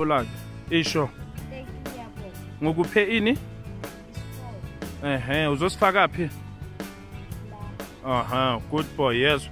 ulitholanga isho. Ngiyabonga. ngokuphe ini? Isikhona ehe uzosifaka phi? La. aha good boy yezwa